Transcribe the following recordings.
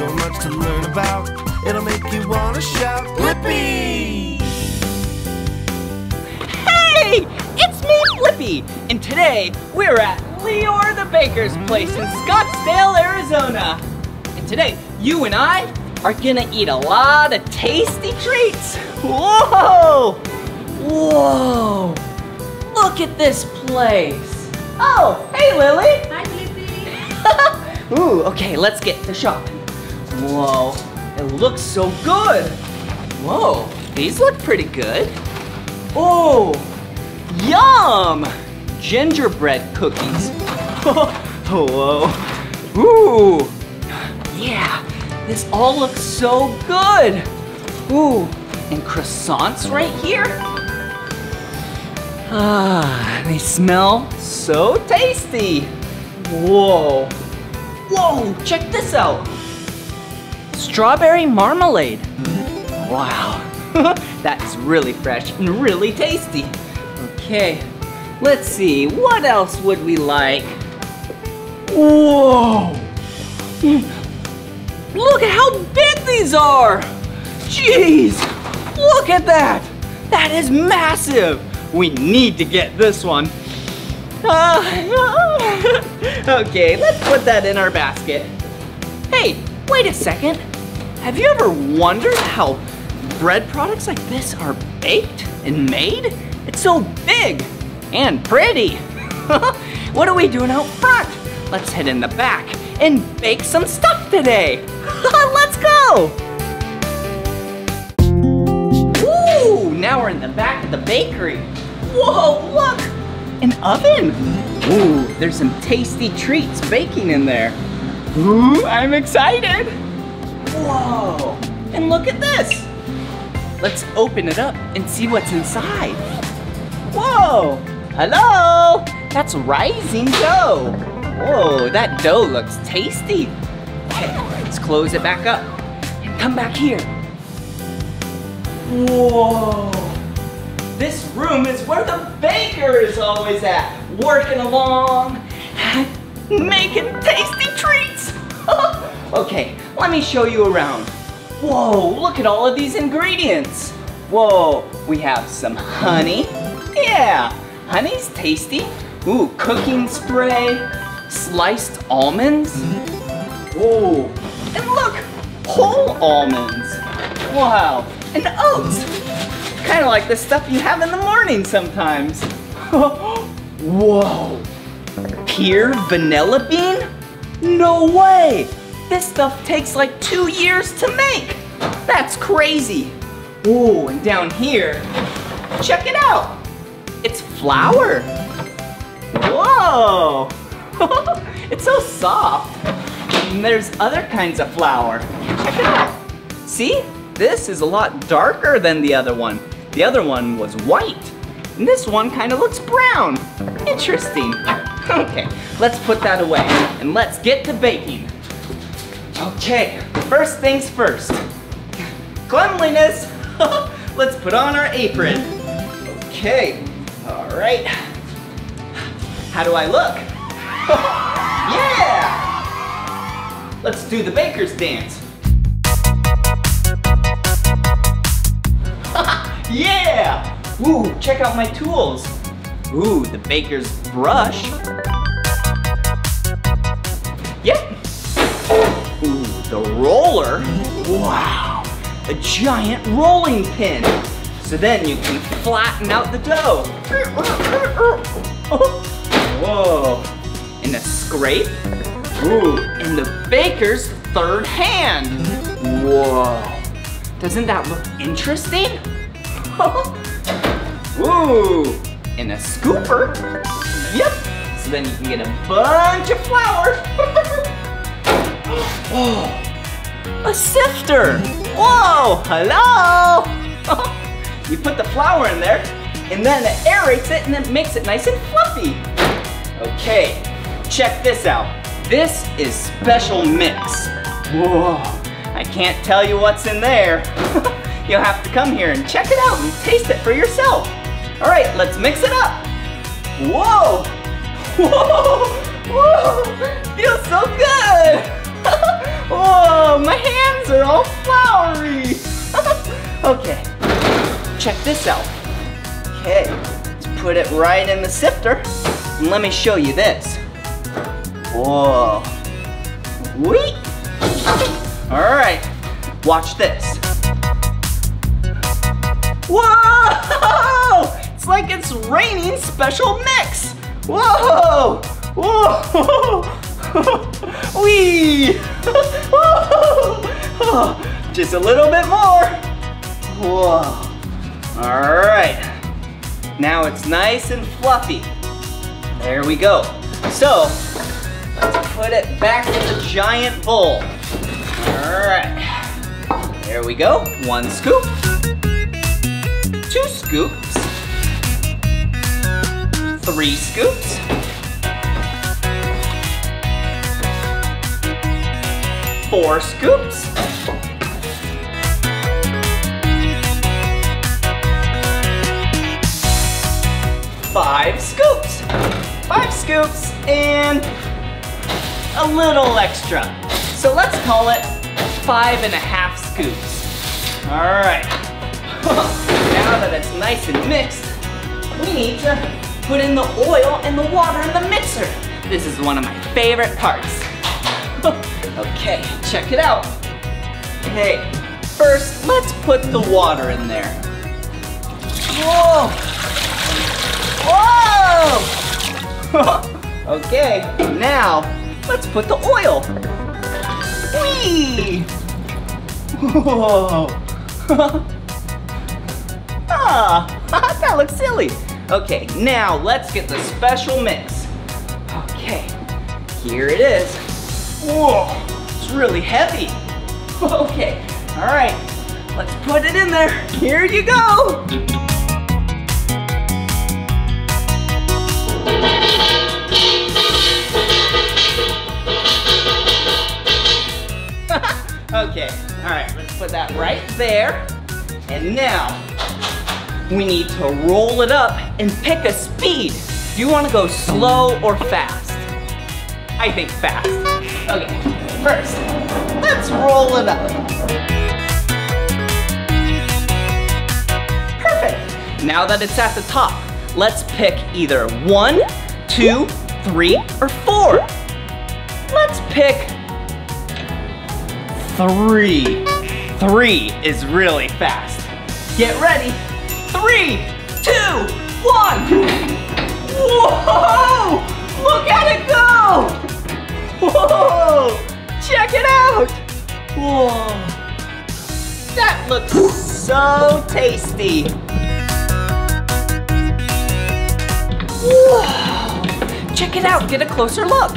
so much to learn about. It'll make you wanna shout, Blippi! Hey, it's me, Blippi, and today we're at Leor the Baker's place in Scottsdale, Arizona. And today, you and I are gonna eat a lot of tasty treats. Whoa! Whoa! Look at this place. Oh, hey, Lily. Hi, Blippi. Ooh, okay, let's get to shopping. Whoa, it looks so good. Whoa, these look pretty good. Oh, yum! Gingerbread cookies. Whoa. Ooh, yeah, this all looks so good. Ooh, and croissants right here. Ah, they smell so tasty. Whoa. Whoa, check this out. Strawberry marmalade. Wow, that's really fresh and really tasty. Okay, let's see, what else would we like? Whoa! Look at how big these are! Jeez, look at that! That is massive! We need to get this one. Uh, okay, let's put that in our basket. Hey, wait a second. Have you ever wondered how bread products like this are baked and made? It's so big and pretty. what are we doing out front? Let's head in the back and bake some stuff today. Let's go. Ooh, now we're in the back of the bakery. Whoa, look, an oven. Ooh, there's some tasty treats baking in there. Ooh, I'm excited. Whoa, and look at this. Let's open it up and see what's inside. Whoa, hello, that's rising dough. Whoa, that dough looks tasty. Okay, let's close it back up and come back here. Whoa, this room is where the baker is always at, working along, making tasty treats. okay, let me show you around. Whoa, look at all of these ingredients. Whoa, we have some honey. Yeah, honey's tasty. Ooh, cooking spray, sliced almonds. Whoa, and look, whole almonds. Wow, and oats. Kind of like the stuff you have in the morning sometimes. Whoa, pure vanilla bean? No way! This stuff takes like two years to make. That's crazy. Ooh, and down here, check it out. It's flour. Whoa! it's so soft. And there's other kinds of flour. Check it out. See? This is a lot darker than the other one. The other one was white. And this one kind of looks brown. Interesting. Okay, let's put that away and let's get to baking. Okay, first things first. Cleanliness. let's put on our apron. Okay, all right. How do I look? yeah! Let's do the baker's dance. yeah! Ooh, check out my tools. Ooh, the baker's brush. Roller. Wow, a giant rolling pin. So then you can flatten out the dough. Whoa, and a scrape. Ooh, and the baker's third hand. Whoa, doesn't that look interesting? Ooh, and a scooper. Yep, so then you can get a bunch of flour. oh, a sifter. Whoa, hello. you put the flour in there, and then it aerates it, and it makes it nice and fluffy. Okay, check this out. This is special mix. Whoa, I can't tell you what's in there. You'll have to come here and check it out and taste it for yourself. All right, let's mix it up. Whoa, whoa, whoa, feels so good. Whoa, oh, my hands are all floury. okay, check this out. Okay, let's put it right in the sifter. And let me show you this. Whoa. Wheat. All right, watch this. Whoa! It's like it's raining special mix. Whoa! Whoa! Wee! Just a little bit more. Whoa. All right. Now it's nice and fluffy. There we go. So, let's put it back in the giant bowl. All right. There we go. One scoop. Two scoops. Three scoops. Four scoops. Five scoops. Five scoops and a little extra. So let's call it five and a half scoops. All right. now that it's nice and mixed, we need to put in the oil and the water in the mixer. This is one of my favorite parts. okay, check it out. Okay, first let's put the water in there. Whoa! Whoa! okay, now let's put the oil. Whee! Whoa! ah, that looks silly. Okay, now let's get the special mix. Okay, here it is. Whoa, it's really heavy. Okay, all right, let's put it in there. Here you go. okay, all right, let's put that right there. And now, we need to roll it up and pick a speed. Do you want to go slow or fast? I think fast. Okay, first, let's roll it up. Perfect. Now that it's at the top, let's pick either one, two, three, or four. Let's pick three. Three is really fast. Get ready. Three, two, one. Whoa! Look at it go! Whoa! Check it out! Whoa! That looks so tasty. Whoa! Check it out, get a closer look.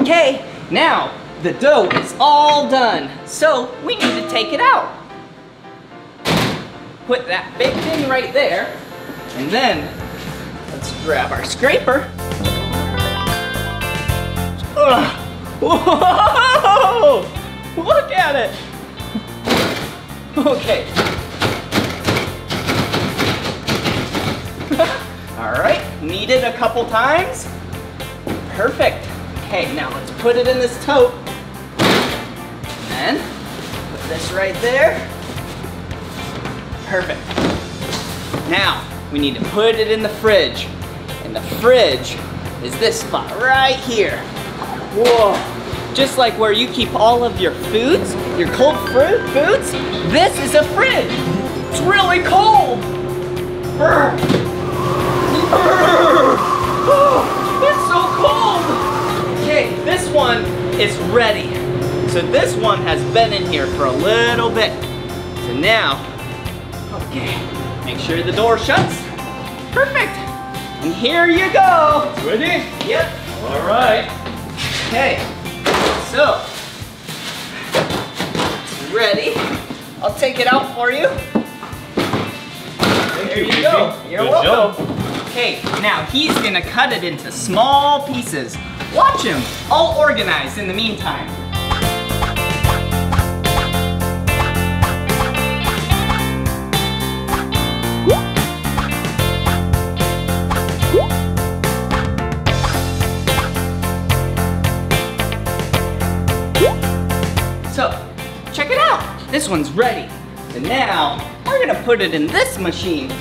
Okay, now the dough is all done. So we need to take it out. Put that big thing right there. And then let's grab our scraper. Ugh. Whoa! Look at it. Okay. All right, knead it a couple times. Perfect. Okay, now let's put it in this tote. And put this right there. Perfect. Now, we need to put it in the fridge. And the fridge is this spot right here. Whoa. Just like where you keep all of your foods, your cold fruit foods, this is a fridge. It's really cold. It's so cold. Okay, this one is ready. So this one has been in here for a little bit. So now, okay, make sure the door shuts. Perfect. And here you go. Ready? Yep. All right. Okay, so, ready. I'll take it out for you. Thank There you, you go. You're Good welcome. job. Okay, now he's gonna cut it into small pieces. Watch him. I'll organize in the meantime. This one's ready. And now, we're gonna put it in this machine.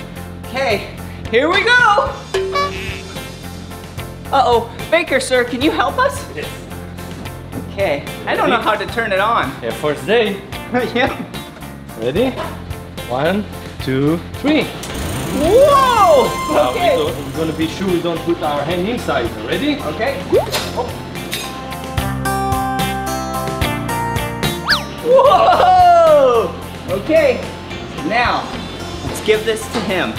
Okay, here we go. Uh-oh, Baker, sir, can you help us? Yes. Okay, I don't know how to turn it on. Yeah, first day. yep. Ready? One, two, three. Whoa! Now Okay. we we're gonna be sure we don't put our hand inside. Ready? Okay. Oh. Whoa! Okay. Now, let's give this to him.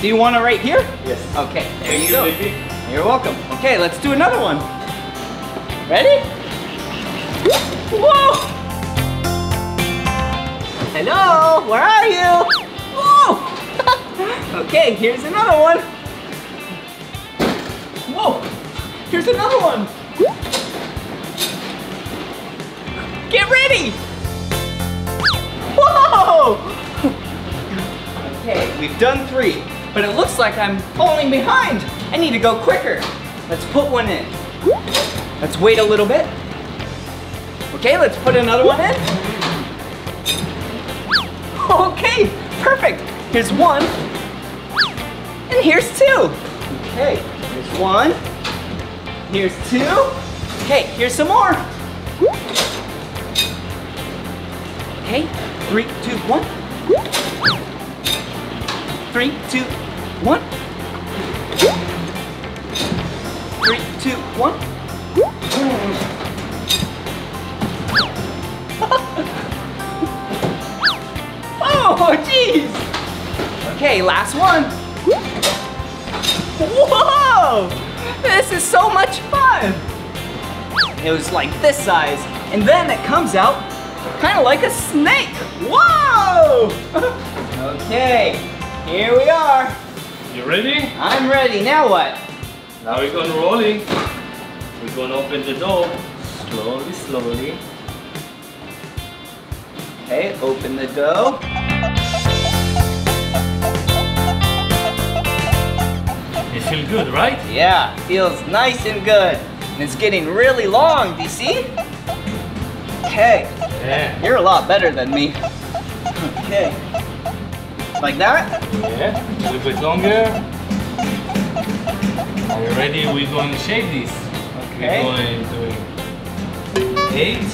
Do you want it right here? Yes. Okay, there Thank you you, go. baby. You're welcome. Okay, let's do another one. Ready? Whoa! Hello, where are you? Whoa! okay, here's another one. Whoa! Here's another one. Get ready! Whoa! Okay, we've done three, but it looks like I'm falling behind. I need to go quicker. Let's put one in. Let's wait a little bit. Okay, let's put another one in. Okay, perfect. Here's one, and here's two. Okay, here's one, here's two. Okay, here's some more. Okay, three, two, one. Three, two, one. Three, two, one. oh, jeez. Okay, last one. Whoa! This is so much fun. It was like this size, and then it comes out kind of like a snake. Whoa! okay, here we are. You ready? I'm ready. Now what? Now we're gonna rolling. We're gonna open the door. Slowly, slowly. Okay, open the door. It feels good, right? Yeah, feels nice and good. And it's getting really long, do you see? Okay, Yeah. you're a lot better than me. Okay. Like that? Yeah. A little bit longer. Are you ready? We're going to shape this. Okay. We're going to eight.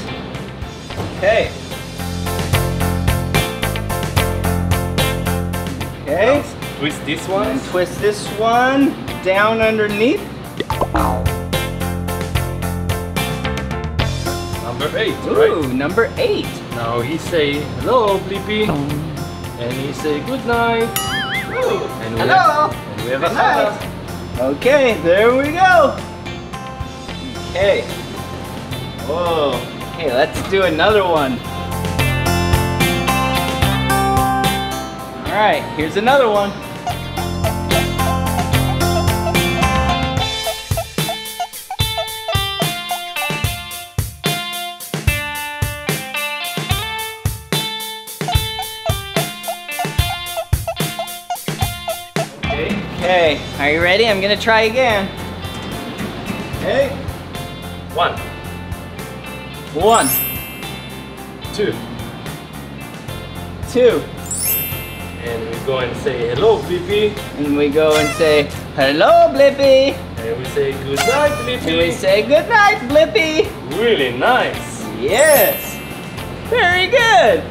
Okay. Okay. Twist this one. And twist this one down underneath. Number eight, Ooh, right? number eight. Now he say hello, Blippi. And he say good night. Ooh, And we hello. Have, and we have a Good night. hug. Okay, there we go. Okay. Whoa. Okay, let's do another one. All right, here's another one. Okay, are you ready? I'm gonna try again. Okay. One, One, two. two, And we go and say hello, Blippi. and we go and say, hello, Blippi. And we say good night, Blippi. And we say, good night, Blippi. really nice. Yes, very good.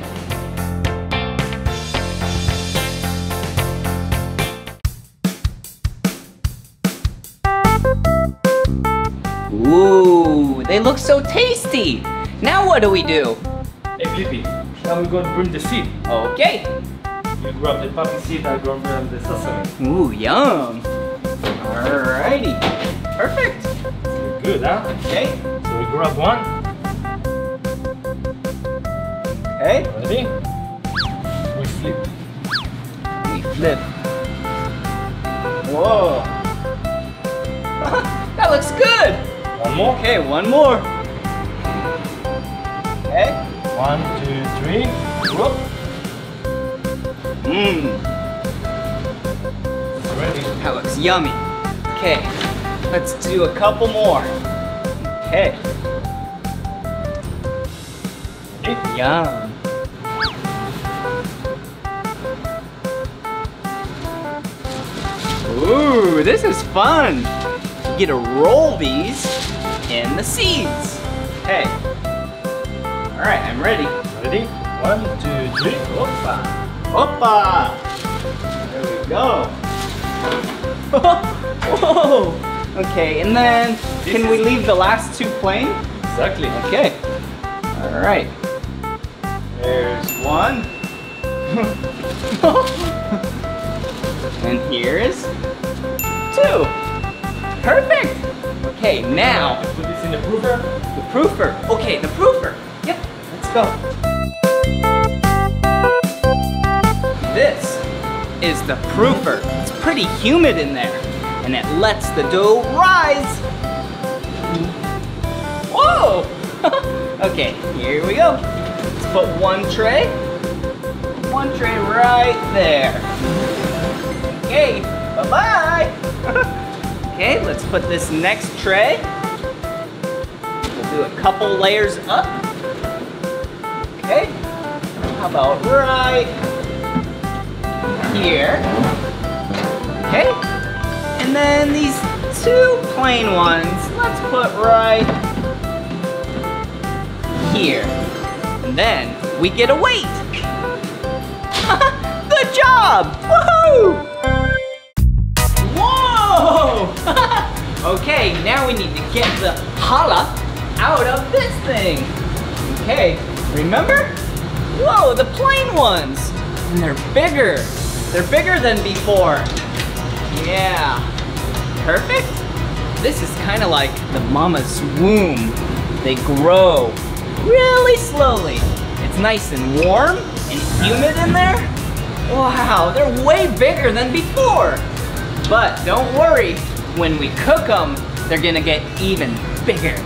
Ooh, looks so tasty. Now what do we do? Hey, Blippi. Now we're going to bring the seed. Okay. You grab the poppy seed, I grab the sesame. Ooh, yum. Alrighty. Perfect. Good, huh? Okay. So we grab one. Okay. Ready? We flip. We flip. Whoa. that looks good. One more. Okay, one more. Okay. One, two, three. Whoop. Mmm. That looks yummy. Okay, let's do a couple more. Okay. It Yum. Ooh, this is fun. You get to roll these in the seeds. Okay. All right, I'm ready. Ready? One, two, three. Opa! Opa! There we go. Whoa! Okay, and then can we leave the last two plain? Exactly. Okay. All right. There's one. and here's two. Perfect. Okay, now Put this in the proofer. the proofer. Okay, the proofer. Yep, let's go. This is the proofer. It's pretty humid in there, and it lets the dough rise. Whoa! okay, here we go. Let's put one tray. One tray right there. Okay, bye-bye. okay, let's put this next tray. We'll do a couple layers up. Okay. How about right here? Okay. And then these two plain ones, let's put right here. And then we get a weight. Good job! Get the challah out of this thing. Okay, remember? Whoa, the plain ones. And they're bigger. They're bigger than before. Yeah. Perfect. This is kind of like the mama's womb. They grow really slowly. It's nice and warm and humid in there. Wow, they're way bigger than before. But don't worry, when we cook them, they're gonna get even bigger.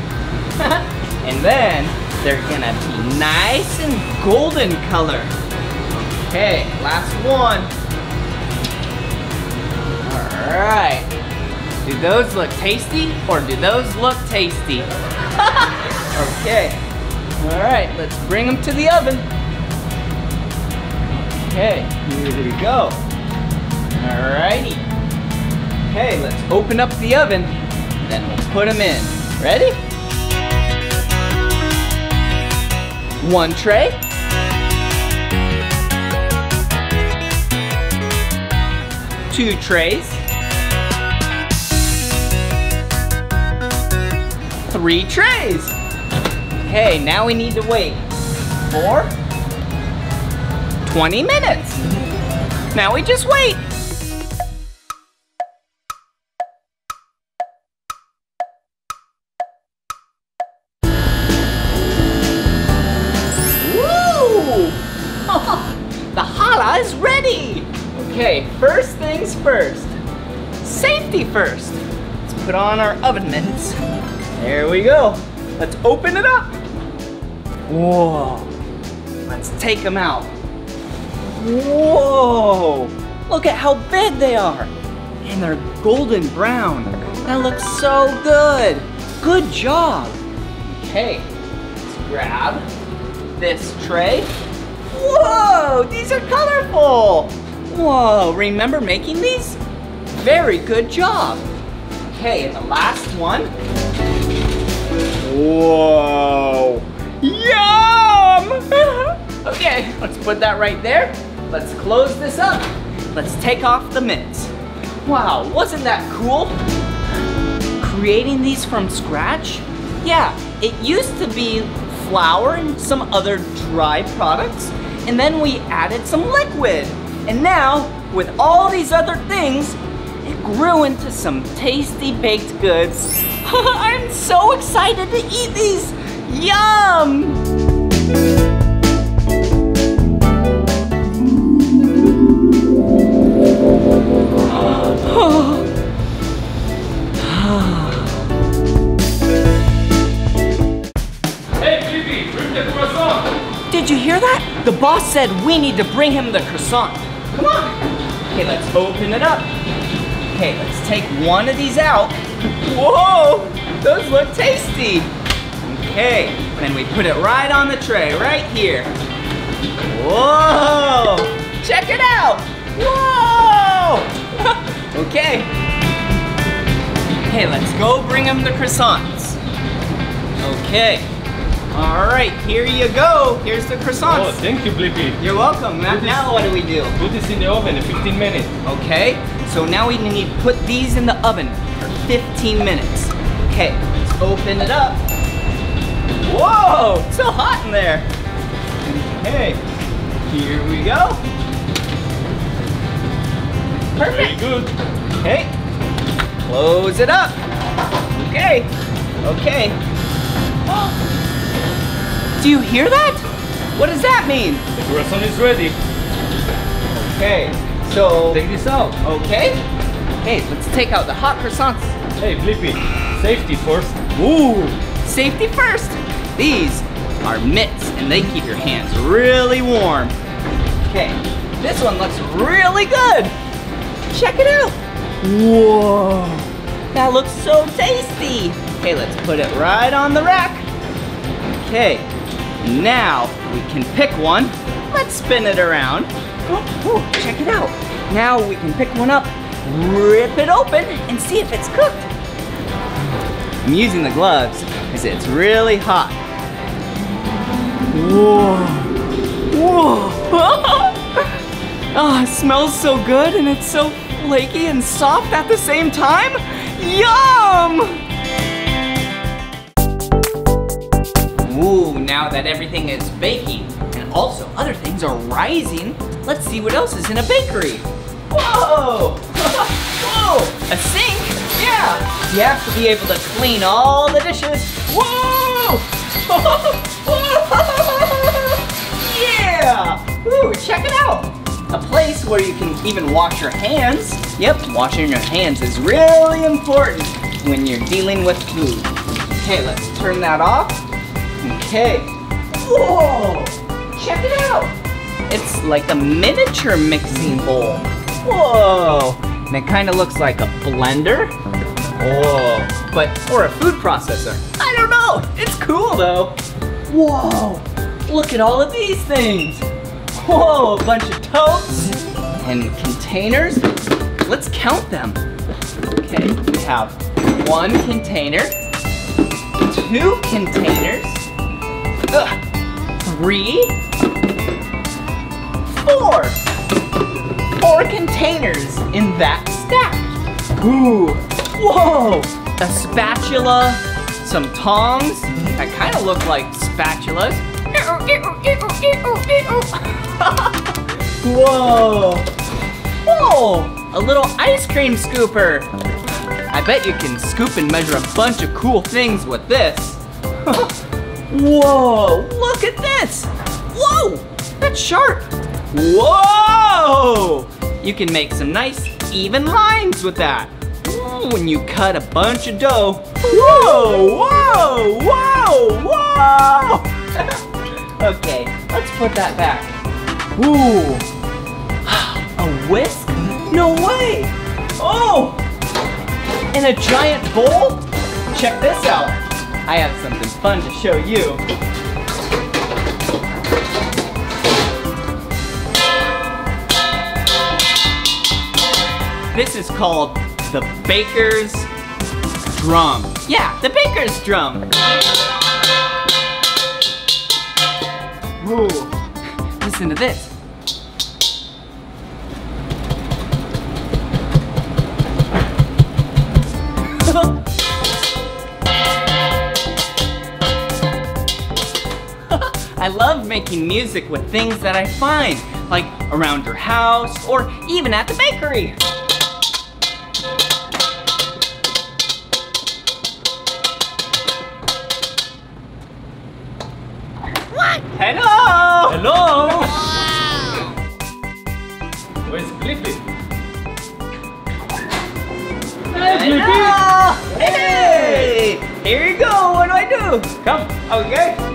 and then they're gonna be nice and golden color. Okay, last one. All right. Do those look tasty or do those look tasty? okay. All right, let's bring them to the oven. Okay, here we go. All righty. Okay, let's open up the oven, then we'll put them in. Ready? One tray. Two trays. Three trays. Okay, now we need to wait for 20 minutes. Now we just wait. Okay, first things first. Safety first. Let's put on our oven mitts. There we go. Let's open it up. Whoa. Let's take them out. Whoa! Look at how big they are. And they're golden brown. That looks so good. Good job. Okay, let's grab this tray. Whoa, these are colorful. Whoa, remember making these? Very good job. Okay, and the last one. Whoa, yum! okay, let's put that right there. Let's close this up. Let's take off the mitts. Wow, wasn't that cool? Creating these from scratch? Yeah, it used to be flour and some other dry products, and then we added some liquid. And now, with all these other things, it grew into some tasty baked goods. I'm so excited to eat these! Yum! Hey, Phoebe, bring the croissant. Did you hear that? The boss said we need to bring him the croissant. Come on. Okay, let's open it up. Okay, let's take one of these out. Whoa, those look tasty. Okay, then we put it right on the tray, right here. Whoa, check it out. Whoa. Okay. Okay, let's go bring him the croissants. Okay. All right, here you go. Here's the Oh, thank you, Blippi. You're welcome. Now, now what do we do? Put this in the oven in 15 minutes. Okay, so now we need to put these in the oven for 15 minutes. Okay, let's open it up. Whoa, it's so hot in there. Okay, here we go. Very Perfect. good. Okay, close it up. Okay, okay. Oh, Do you hear that? What does that mean? The croissant is ready. Okay, so, Take this out. okay. Hey, let's take out the hot croissants. Hey, Blippi, safety first. Ooh, safety first. These are mitts and they keep your hands really warm. Okay, this one looks really good. Check it out. Whoa, that looks so tasty. Okay, let's put it right on the rack. Okay, now we can pick one. Let's spin it around. Oh, check it out. Now we can pick one up, rip it open, and see if it's cooked. I'm using the gloves because it's really hot. Whoa. Whoa. oh, it smells so good and it's so flaky and soft at the same time. Yum! Ooh, now that everything is baking and also other things are rising, let's see what else is in a bakery. Whoa! Whoa! A sink? Yeah! You have to be able to clean all the dishes. Whoa! yeah! Ooh, check it out! A place where you can even wash your hands. Yep, washing your hands is really important when you're dealing with food. Okay, let's turn that off. Okay. Whoa! Check it out! It's like a miniature mixing bowl. Whoa! And it kind of looks like a blender. Whoa! But or a food processor. I don't know! It's cool though! Whoa! Look at all of these things! Whoa! A bunch of totes and containers. Let's count them. Okay, we have one container, two containers, three, four. Four containers in that stack. Ooh, whoa, a spatula, some tongs that kind of look like spatulas. Whoa, whoa, a little ice cream scooper. I bet you can scoop and measure a bunch of cool things with this. Whoa, look at this. Whoa, that's sharp. Whoa! You can make some nice even lines with that. Ooh, When you cut a bunch of dough. Whoa, whoa, whoa, whoa! okay, let's put that back. Ooh, a whisk? No way! Oh! In a giant bowl? Check this out. I have something fun to show you. This is called the baker's drum. Yeah, the baker's drum. Ooh, listen to this. Love making music with things that I find, like around your house or even at the bakery. What? Hello! Hello? Where's Blippi? Hey, Blippi! Hello! Hey! Here you go. What do I do? Come. Okay.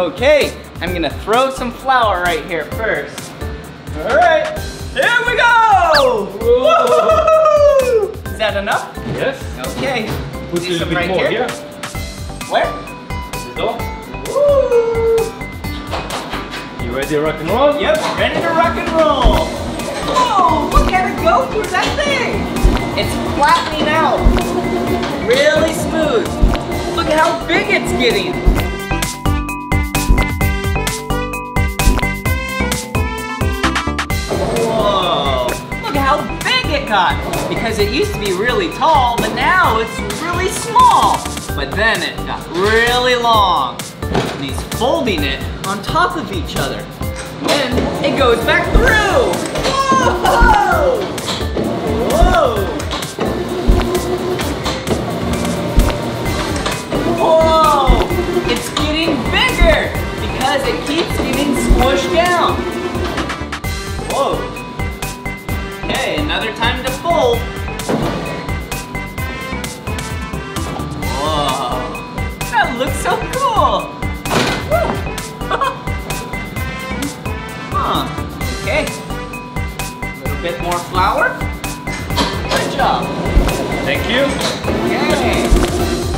Okay, I'm gonna throw some flour right here first. All right, here we go! Is that enough? Yes. Okay. Put a Do some bit right more here. here. Where? The. Woo! You You ready to rock and roll? Yep, ready to rock and roll. Whoa, look at it go through that thing. It's flattening out. Really smooth. Look at how big it's getting. Because it used to be really tall, but now it's really small. But then it got really long. And he's folding it on top of each other. And it goes back through. Whoa! Whoa! Whoa! It's getting bigger because it keeps getting squished down. Whoa. Okay, another time to. Whoa. That looks so cool. Huh. Okay. A little bit more flour. Good job. Thank you. Okay.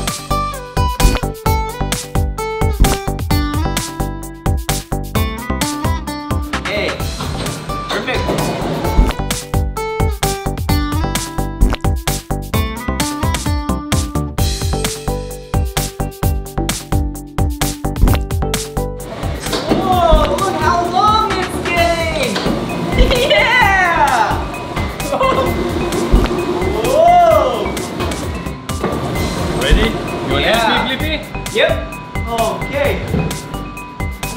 Okay.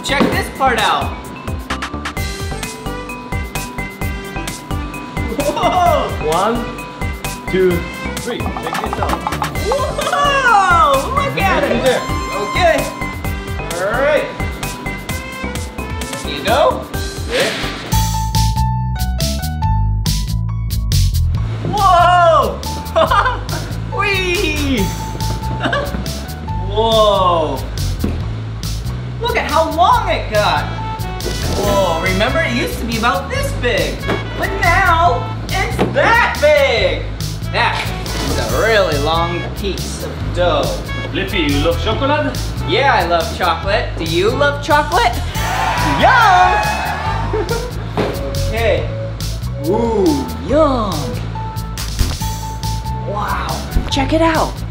Check this part out. Whoa! One, two, three. Check this out. Whoa! Look at it. there. Okay. All right. You go. Yeah. Whoa! Whee! Whoa! Look at how long it got. Whoa, remember it used to be about this big, but now it's that big. That is a really long piece of dough. Blippi, you love chocolate? Yeah, I love chocolate. Do you love chocolate? Yum! okay. Ooh, yum. Wow, check it out.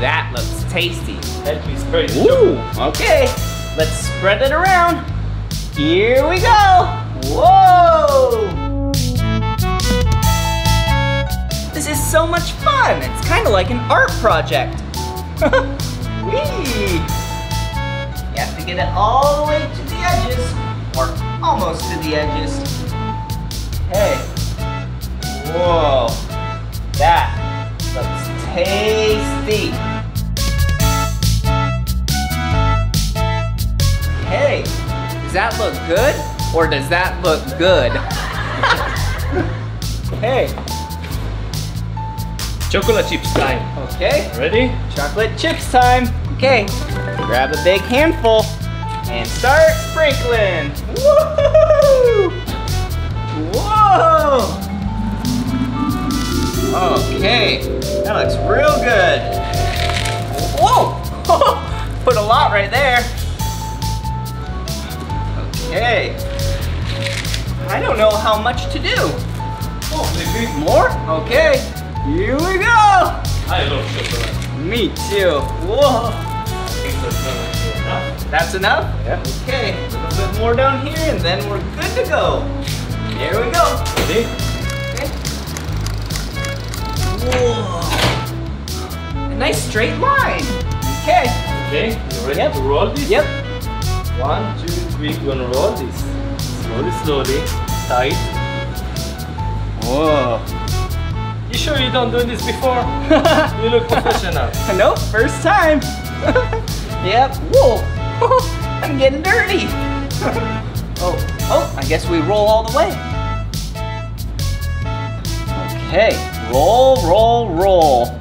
That looks tasty. Help me spread the Ooh, okay. Let's spread it around. Here we go. Whoa! This is so much fun. It's kind of like an art project. Whee! You have to get it all the way to the edges, or almost to the edges. Hey. Whoa. That looks tasty. Hey, does that look good or does that look good? hey, Chocolate chips time. okay, Ready? chocolate chips time. Okay, grab a big handful and start sprinkling. Woo! Whoa! Okay, that looks real good. Whoa! Put a lot right there. Okay. I don't know how much to do. Oh, Blippi. More? Okay. Here we go. I love chocolate. Me too. Whoa. That's enough. That's enough? Yeah. Okay. A little bit more down here and then we're good to go. Here we go. Ready? Okay. Whoa. A nice straight line. Okay. Okay, you ready Yep. to roll this? Yep. One, two, we're gonna roll this. Slowly, slowly, tight. Whoa. You sure you don't do this before? you look professional. no, first time. yep. Whoa. I'm getting dirty. oh, oh, I guess we roll all the way. Okay, roll, roll, roll.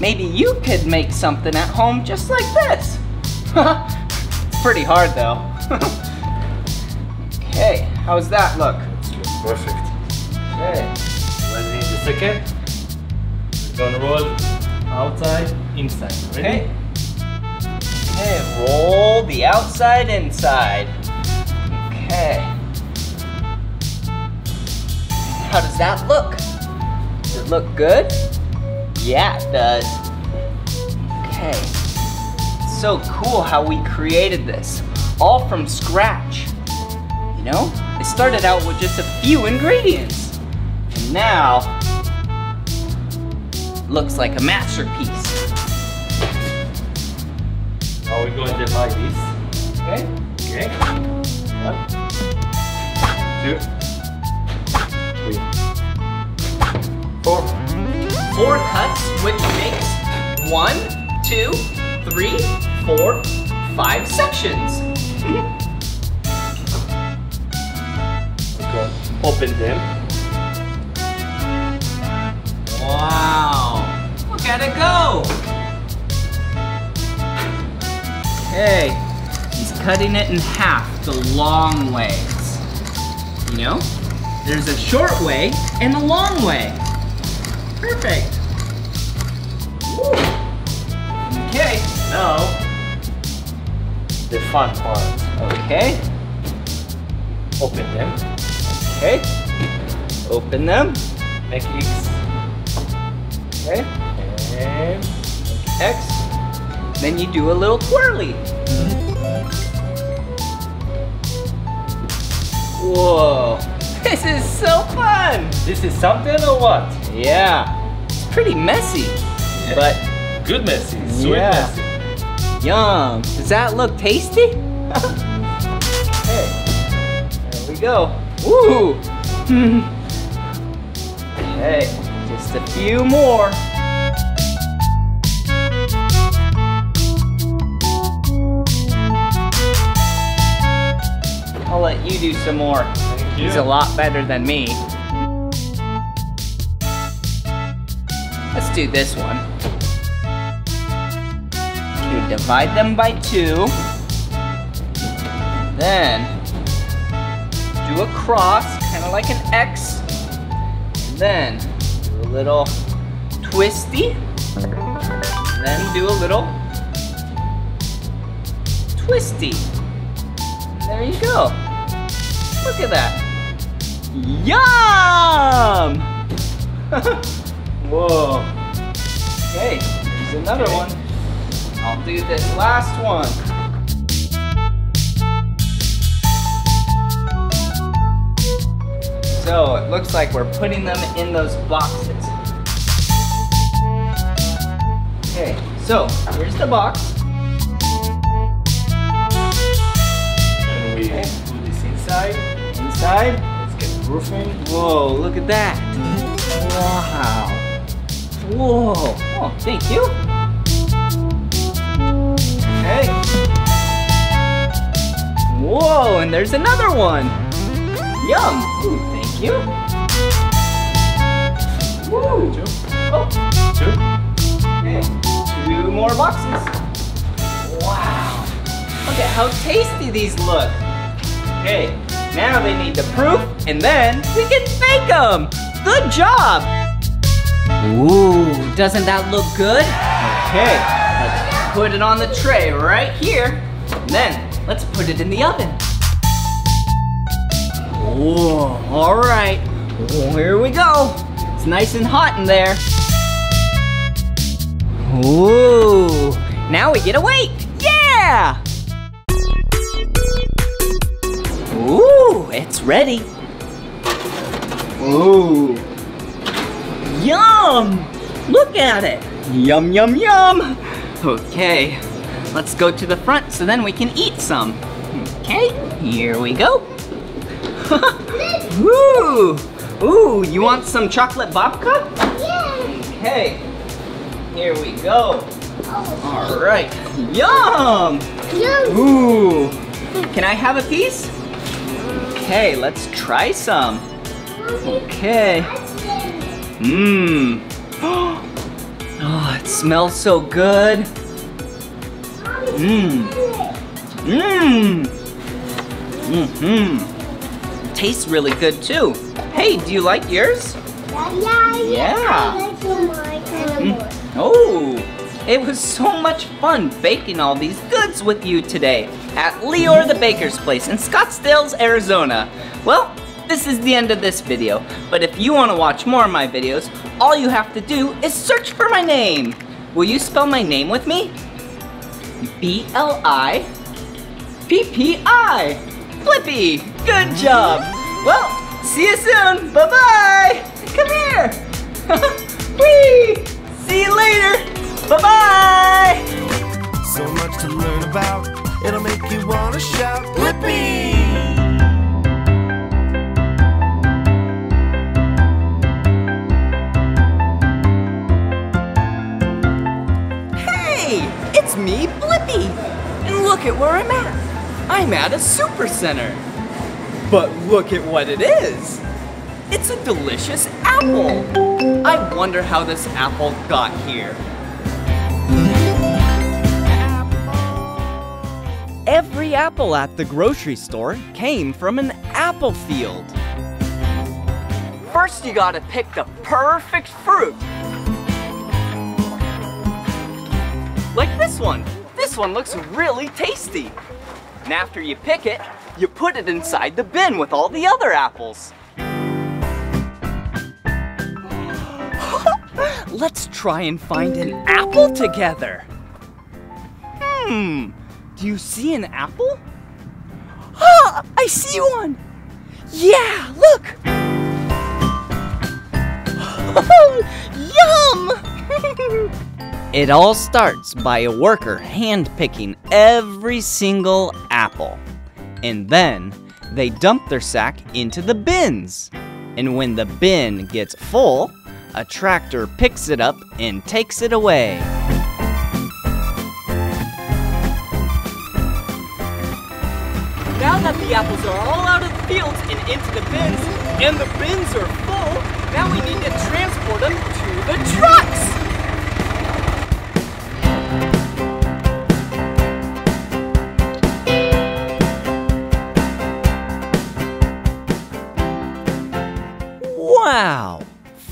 Maybe you could make something at home just like this. it's pretty hard though. okay, how's that look? Perfect. Okay. Ready in the second? We're gonna roll outside, inside. Ready? Okay. Okay, roll the outside inside. Okay. How does that look? Does it look good? Yeah, it does. Okay. It's so cool how we created this, all from scratch. You know, it started out with just a few ingredients. And now, looks like a masterpiece. Are we're going to divide this. Okay? Okay. One, two, three, four. Four cuts, which makes one, two, three, four, five sections. Open them. Wow. Look at it go. Okay. He's cutting it in half the long ways. You know? There's a short way and a long way. Perfect. Woo. Okay. Now, the fun part. Okay. Open them. Okay. Open them. Make X. Okay. And X. Then you do a little twirly. Whoa. This is so fun. this is something or what? Yeah. It's pretty messy. But Good messy. Sweet Yeah. messy. yum. Does that look tasty? okay. There we go. Woo. okay. Just a few more. I'll let you do some more. Thank you. He's a lot better than me. Let's do this one. You divide them by two. Then do a cross, kind of like an X. And then do a little twisty. Then do a little twisty. There you go. Look at that. Yum! Whoa. Okay, here's another one. I'll do this last one. So it looks like we're putting them in those boxes. Okay, so here's the box. And we put this inside. Inside, Let's get roofing. Whoa, look at that. Wow. Whoa. Oh, thank you. Okay. Whoa, and there's another one. Yum. Ooh, you. Woo. Two. Oh, Two. okay. Two more boxes. Wow. Look at how tasty these look. Okay, now they need the proof, and then we can bake them. Good job. Ooh, doesn't that look good? Okay, let's put it on the tray right here. And then let's put it in the oven. Whoa, all right. Here we go. It's nice and hot in there. Ooh, now we get a wait. Yeah! Ooh, it's ready. Ooh. Yum! Look at it. Yum, yum, yum. Okay, let's go to the front so then we can eat some. Okay, here we go. Ooh, ooh, you want some chocolate babka? Yeah. Okay, here we go. Oh. All right, yum! Yum. Ooh, can I have a piece? Okay, let's try some. Okay. Mmm. Oh, it smells so good. Mmm. Mmm. Mmm. Tastes really good too. Hey, do you like yours? Yeah, yeah, Yeah. I like some more, kind of more. Oh, it was so much fun baking all these goods with you today at Leor the Baker's Place in Scottsdale, Arizona. Well, this is the end of this video, but if you want to watch more of my videos, all you have to do is search for my name. Will you spell my name with me? B-L-I P-P-I Blippi! Good job! Well, see you soon! Bye-bye! Come here! Whee! See you later! Bye-bye! So much to learn about, it'll make you wanna shout, Blippi! Hey! It's me, Blippi! And look at where I'm at! I'm at a super center! But look at what it is! It's a delicious apple! I wonder how this apple got here. Every apple at the grocery store came from an apple field. First, you gotta pick the perfect fruit. Like this one. This one looks really tasty. And after you pick it, you put it inside the bin with all the other apples. Let's try and find an apple together. Hmm, do you see an apple? Ah, I see one. Yeah, look. Yum! It all starts by a worker hand-picking every single apple. And then they dump their sack into the bins. And when the bin gets full, a tractor picks it up and takes it away. Now that the apples are all out of the fields and into the bins, and the bins are full, now we need to transport them to the trucks! Wow!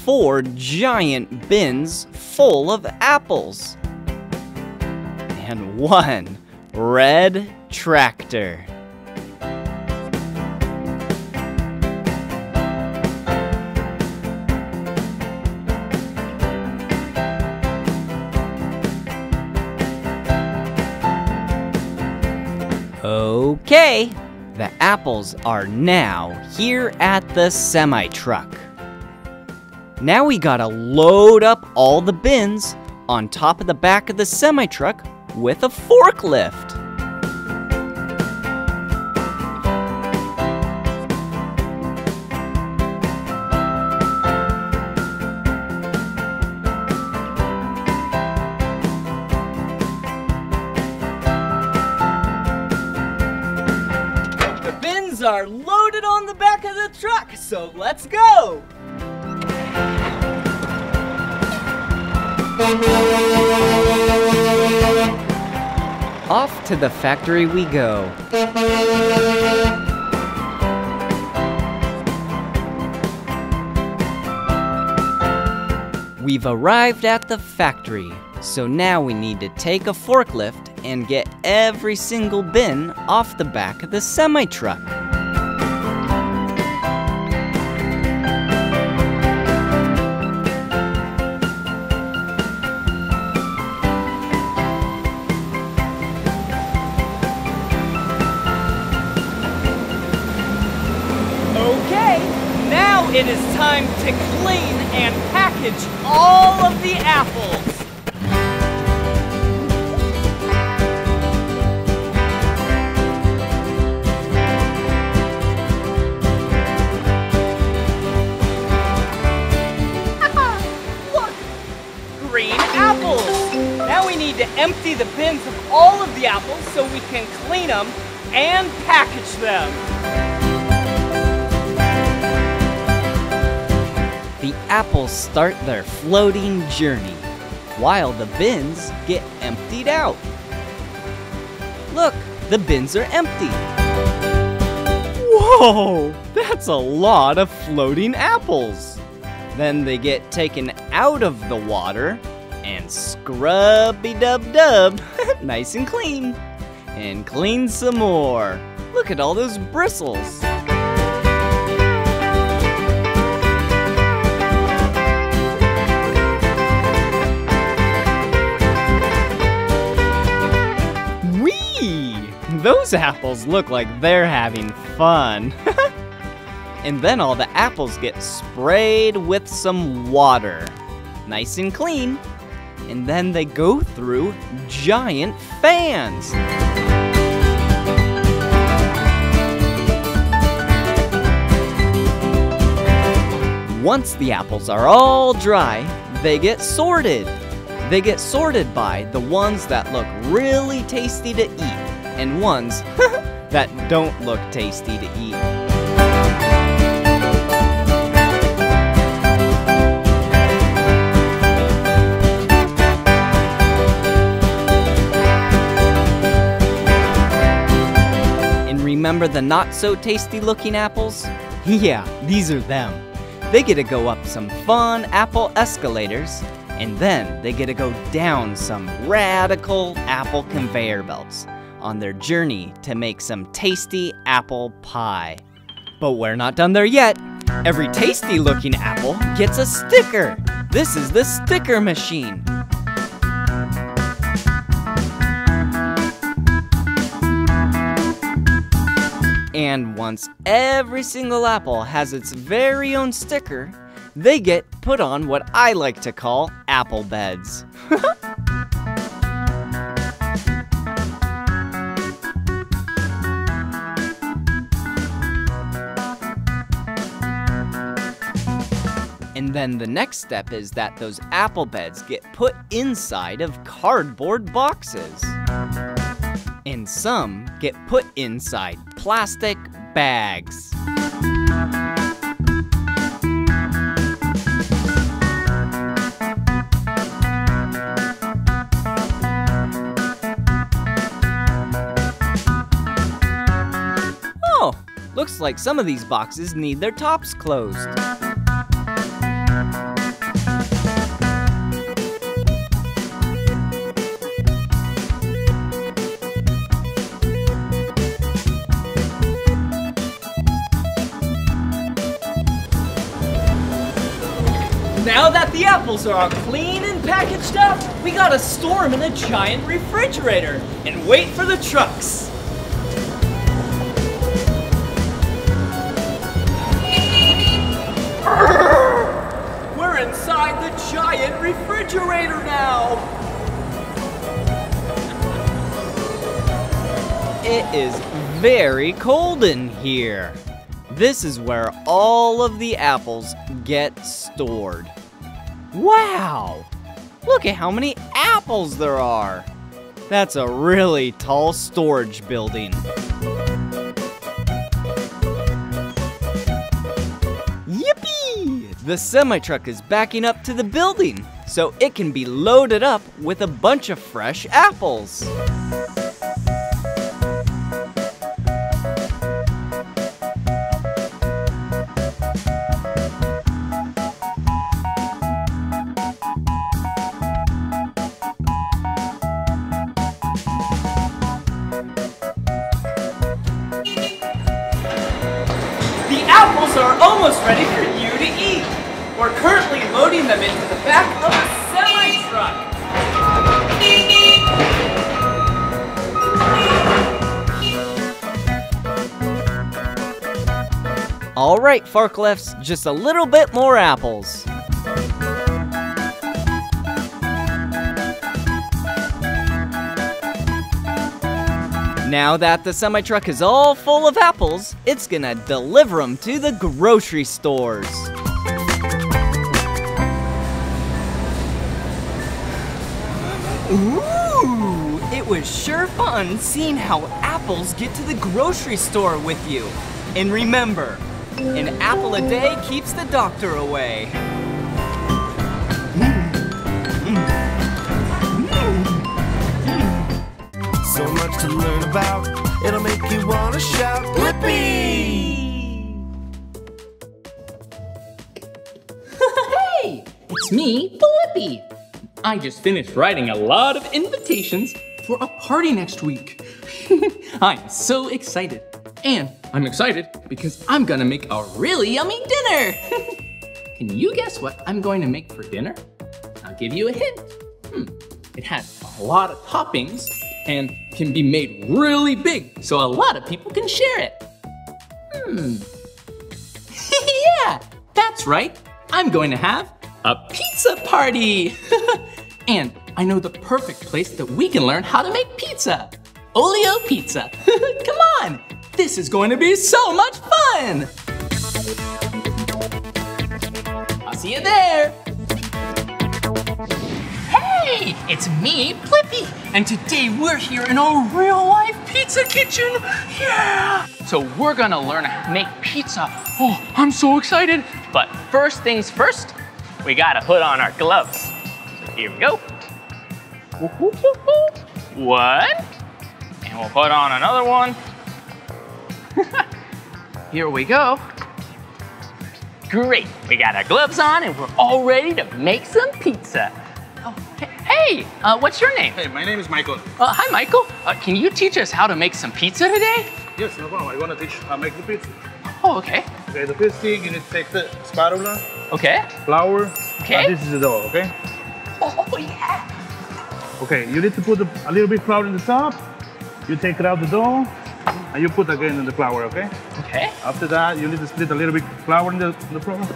Four giant bins full of apples. And one red tractor. Okay, the apples are now here at the semi truck. Now we gotta load up all the bins on top of the back of the semi truck with a forklift. To the factory we go. We've arrived at the factory, so now we need to take a forklift and get every single bin off the back of the semi all of the apples. Green apples. Now we need to empty the bins of all of the apples so we can clean them and package them. The apples start their floating journey while the bins get emptied out. Look, the bins are empty. Whoa, that's a lot of floating apples. Then they get taken out of the water and scrubby dub dub, nice and clean. And clean some more. Look at all those bristles. Those apples look like they're having fun. and then all the apples get sprayed with some water. Nice and clean. And then they go through giant fans. Once the apples are all dry, they get sorted. They get sorted by the ones that look really tasty to eat and ones that don't look tasty to eat. And remember the not so tasty looking apples? Yeah, these are them. They get to go up some fun apple escalators, and then they get to go down some radical apple conveyor belts on their journey to make some tasty apple pie. But we're not done there yet. Every tasty looking apple gets a sticker. This is the sticker machine. And once every single apple has its very own sticker, they get put on what I like to call apple beds. Then the next step is that those apple beds get put inside of cardboard boxes. And some get put inside plastic bags. Oh, looks like some of these boxes need their tops closed. Now that the apples are all clean and packaged up, we gotta store them in a giant refrigerator and wait for the trucks. We're inside the giant refrigerator now. It is very cold in here. This is where all of the apples get stored. Wow! Look at how many apples there are. That's a really tall storage building. Yippee! The semi truck is backing up to the building so it can be loaded up with a bunch of fresh apples. Right, forklifts, just a little bit more apples. Now that the semi truck is all full of apples, it's gonna deliver them to the grocery stores. Ooh, it was sure fun seeing how apples get to the grocery store with you. And remember, an apple a day keeps the doctor away. So much to learn about. It'll make you wanna shout, Blippi! Hey, it's me, Blippi. I just finished writing a lot of invitations for a party next week. I'm so excited. And I'm excited because I'm gonna make a really yummy dinner. Can you guess what I'm going to make for dinner? I'll give you a hint. Hmm. It has a lot of toppings and can be made really big so a lot of people can share it. Hmm. yeah, that's right. I'm going to have a pizza party. and I know the perfect place that we can learn how to make pizza. Olio Pizza. Come on, this is going to be so much fun. I'll see you there. Hey, it's me, Blippi, and today we're here in a real life pizza kitchen. Yeah! So we're gonna learn how to make pizza. Oh, I'm so excited. But first things first, we gotta put on our gloves. Here we go. One, and we'll put on another one. here we go. Great, we got our gloves on and we're all ready to make some pizza. Oh, hey, uh, what's your name? Hey, my name is Michael. Uh, hi, Michael. Uh, can you teach us how to make some pizza today? Yes, no problem. I want to teach how to make the pizza. Oh, okay. Okay, the first thing you need to take the spatula, Okay. flour, Okay. and this is the dough, okay? Oh, yeah. Okay, you need to put a, a little bit flour in the top. You take it out the dough, and you put again in the flour, okay? Okay. After that, you need to split a little bit flour in the, in the flour.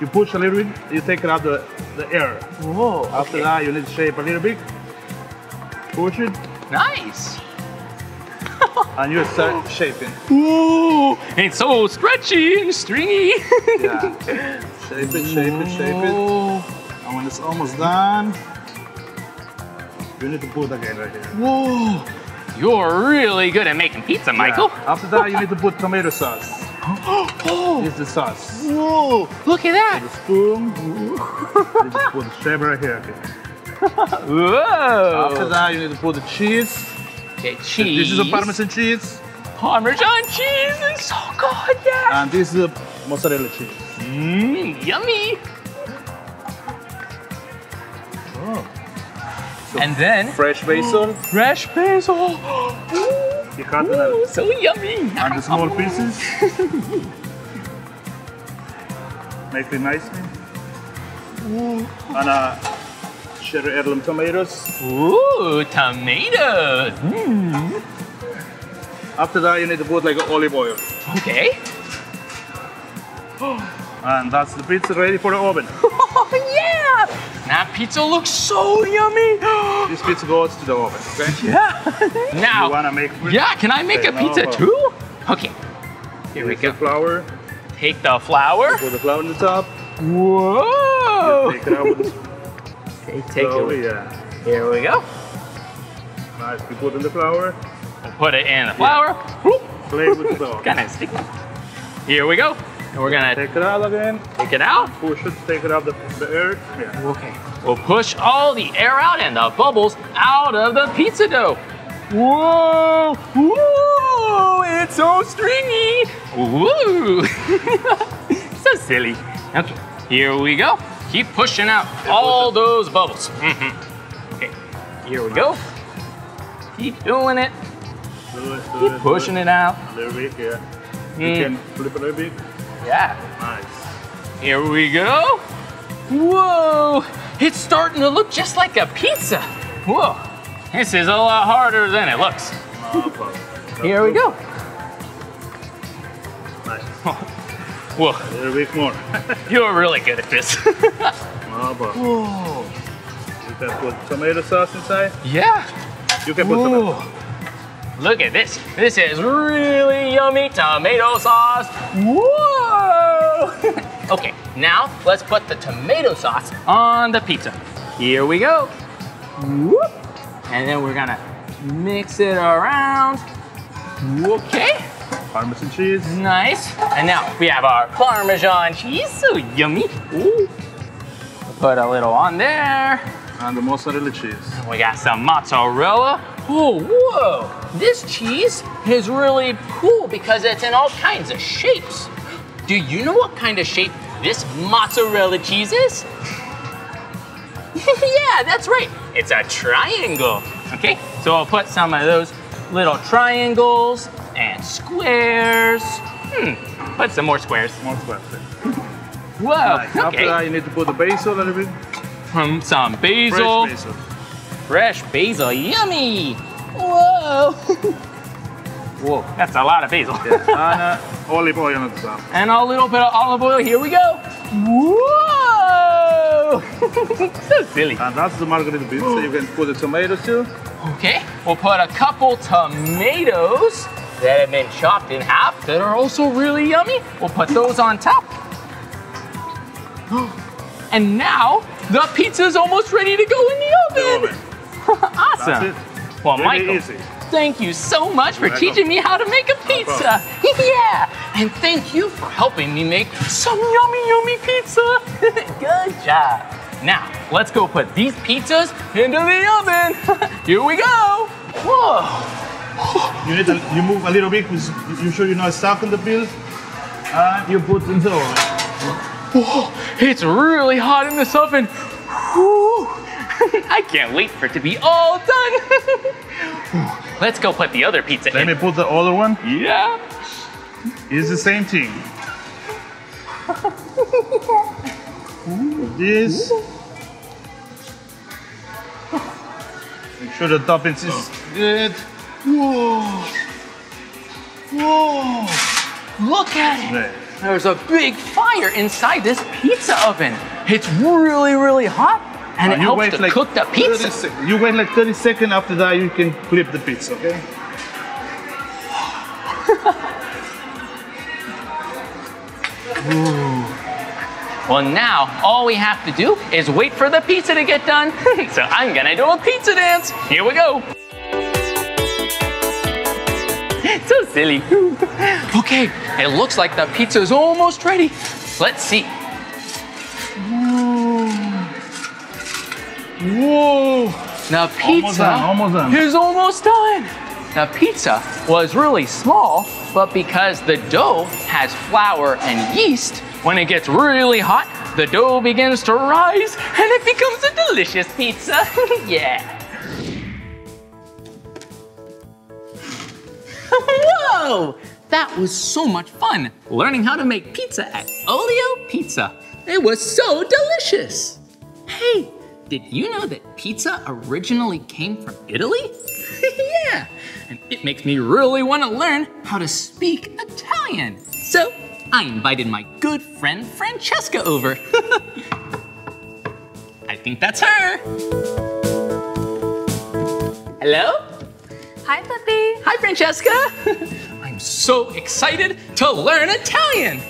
You push a little bit, you take it out the, the air. Whoa. After that, you need to shape a little bit. Push it, Nice. and you start shaping. Ooh, it's so stretchy and stringy. Yeah. shape it, shape it, shape it. And when it's almost done, you need to put again right here. Whoa. You're really good at making pizza, Michael. Yeah. After that, you need to put tomato sauce. Oh. This is the sauce. Whoa. Look at that! The that. spoon. you just put the shape right here. Okay. Whoa. After that, you need to put the cheese. Okay, cheese. This is a Parmesan cheese. Parmesan cheese is so good, yeah. And this is a mozzarella cheese. Mmm, yummy. And then Fresh basil. fresh basil. You cut it Ooh, up. so yummy. And the small pieces. Make it nicely. And uh, cherry heirloom tomatoes. Ooh, tomatoes. Mm. After that, you need to put like olive oil. Okay. And that's the pizza ready for the oven. Oh yeah! That pizza looks so yummy. This pizza goes to the oven, okay? yeah. You now, wanna make yeah, can I make Okay, a pizza problem. too? Okay. Here we Take go. the flour, Take the flour. put the flour on the top, Whoa. take it out with Okay, take it. yeah. Here we go. Nice, you put in the flour, We'll put it in the flour. Whoop. play with the. Kind of sticky. Here we go. And we're gonna Take it out again, take it out. push it, take it out the, the air. Yeah. Okay. We'll push all the air out and the bubbles out of the pizza dough. Whoa! Whoa! It's so stringy. Woo! so silly. Okay. Here we go. Keep pushing out all those bubbles. Mhm. Okay. Here we go. Keep doing it. Do it, do Keep it, pushing it out. A little bit, yeah. You Mm. can flip it a little bit. Yeah. Nice. Here we go. Whoa! It's starting to look just like a pizza. Whoa! This is a lot harder than it looks. Here we go. Nice. Whoa! A little bit more. You're really good at this. Whoa! You can put tomato sauce inside. Yeah. You can put tomato. Look at this. This is really yummy tomato sauce. Whoa! okay, now let's put the tomato sauce on the pizza. Here we go. Whoop. And then we're gonna mix it around. Okay, Parmesan cheese. nice. And now we have our Parmesan cheese, so yummy. Ooh. Put a little on there. And the mozzarella cheese. We got some mozzarella. Oh, whoa! This cheese is really cool because it's in all kinds of shapes. Do you know what kind of shape this mozzarella cheese is? yeah, that's right. It's a triangle. Okay, so I'll put some of those little triangles and squares. Hmm, put some more squares. More squares. Whoa, Right, After okay. that, you need to put the basil a little bit. Um, some Fresh basil. Basil. Fresh basil, yummy. Whoa. Whoa, that's a lot of basil. and uh, olive oil on the top. and a little bit of olive oil. Here we go. Whoa! so silly. And that's the margarita beans. So you can put the tomatoes too. Okay, we'll put a couple tomatoes that have been chopped in half that are also really yummy. We'll put those on top. And now the pizza's almost ready to go in the oven. awesome. That's it. Well, Really Michael, easy. thank you so much for welcome. teaching me how to make a pizza. yeah, and thank you for helping me make some yummy, yummy pizza. Good job. Now, let's go put these pizzas into the oven. Here we go. Whoa. You need to you move a little bit because you sure you're not stuck in the bill. And uh, you put in the oven. Whoa, it's really hot in this oven. Whew. I can't wait for it to be all done. Let's go put the other pizza Let in. Let me put the other one. Yeah. It's the same thing. this. Make sure the toppings is good. Whoa. Whoa. Look at it. There. There's a big fire inside this pizza oven. It's really, really hot and it Uh, you helps wait to like cook the 30 pizza. You wait like 30 seconds after that you can flip the pizza, okay? Well, now all we have to do is wait for the pizza to get done. so I'm gonna do a pizza dance. Here we go. so silly. okay, it looks like the pizza is almost ready. Let's see. Whoa! Now pizza Almost done, almost done. is almost done. The pizza was really small, but because the dough has flour and yeast, when it gets really hot, the dough begins to rise and it becomes a delicious pizza. yeah. Whoa! That was so much fun learning how to make pizza at Olio Pizza. It was so delicious. Hey, did you know that pizza originally came from Italy? yeah, and it makes me really want to learn how to speak Italian. So I invited my good friend Francesca over. I think that's her. Hello? Hi, Blippi. Hi, Francesca. I'm so excited to learn Italian.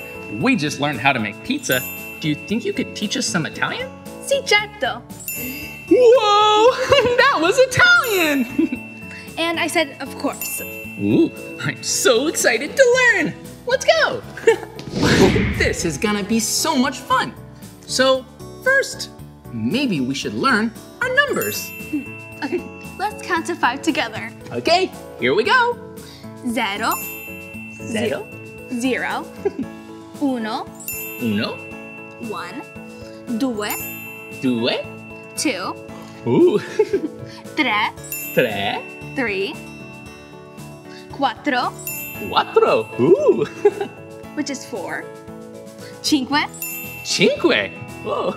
We just learned how to make pizza. Do you think you could teach us some Italian? Sì, certo. Whoa, that was Italian. And I said, of course. Ooh, I'm so excited to learn. Let's go. this is gonna be so much fun. So, first, maybe we should learn our numbers. Okay, let's count to five together. Okay, here we go. Zero, Zero, zero, uno, uno, one, due, due, two, ooh, tre, tre, three, quattro, which is four, cinque, cinque, whoa,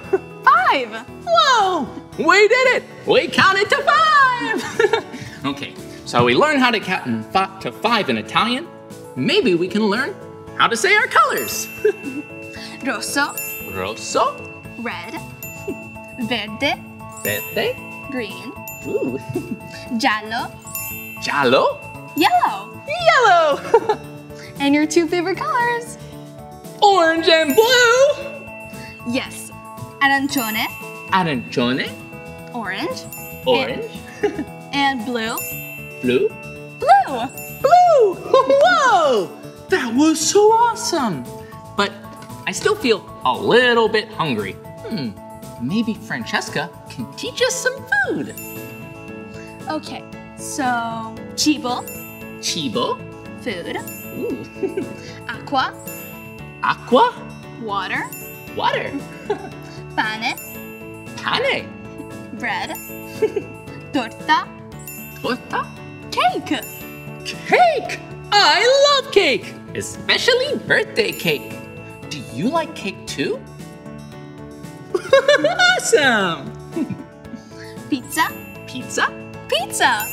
five. whoa, we did it, we counted to five. okay, so we learned how to count to five in Italian. Maybe we can learn how to say our colors. Rosso, Rosso, red, verde, verde, green, ooh, giallo, giallo, yellow. yellow, And your two favorite colors? orange and blue, Yes, arancione, arancione, orange, orange, and blue. blue, Blue! blue. Whoa, that was so awesome. But I still feel a little bit hungry. Hmm, maybe Francesca can teach us some food. Okay, so cibo, Cibo, food, ooh, acqua, aqua, water, water, pane, pane, bread. Torta. Torta? Cake. Cake! I love cake, especially birthday cake. Do you like cake too? awesome! Pizza. Pizza? Pizza.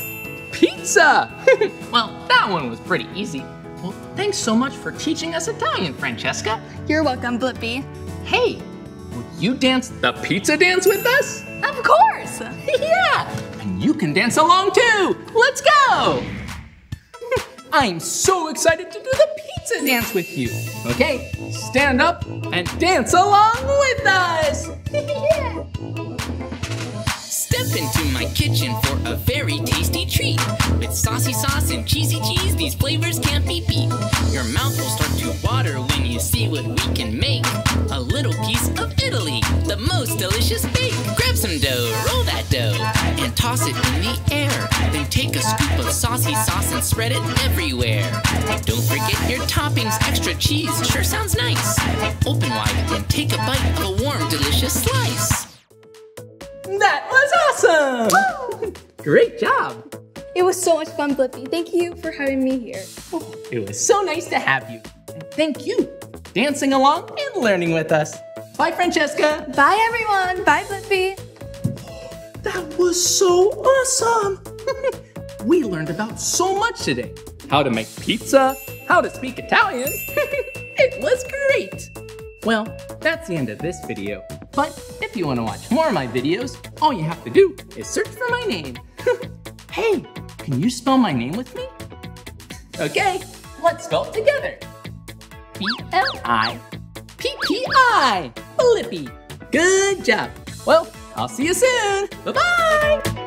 Pizza! well, that one was pretty easy. Well, thanks so much for teaching us Italian, Francesca. You're welcome, Blippi. Hey, will you dance the pizza dance with us? Of course. yeah! And you can dance along too! Let's go! I'm so excited to do the pizza dance with you. Okay, stand up and dance along with us! yeah! Into my kitchen for a very tasty treat. With saucy sauce and cheesy cheese, these flavors can't be beat. Your mouth will start to water when you see what we can make. A little piece of Italy, the most delicious bake. Grab some dough, roll that dough, and toss it in the air. Then take a scoop of saucy sauce and spread it everywhere. Don't forget your toppings, extra cheese, sure sounds nice. Open wide and take a bite of a warm, delicious slice. That was awesome! Great job! It was so much fun, Blippi. Thank you for having me here. It was so nice to have you. And thank you for dancing along and learning with us. Bye, Francesca. Bye, everyone. Bye, Blippi. That was so awesome! we learned about so much today. How to make pizza, how to speak Italian. it was great! Well, that's the end of this video. But if you want to watch more of my videos, all you have to do is search for my name. hey, can you spell my name with me? Okay, let's spell it together. B-L-I-P-P-I, Blippi. Good job. Well, I'll see you soon. Bye-bye.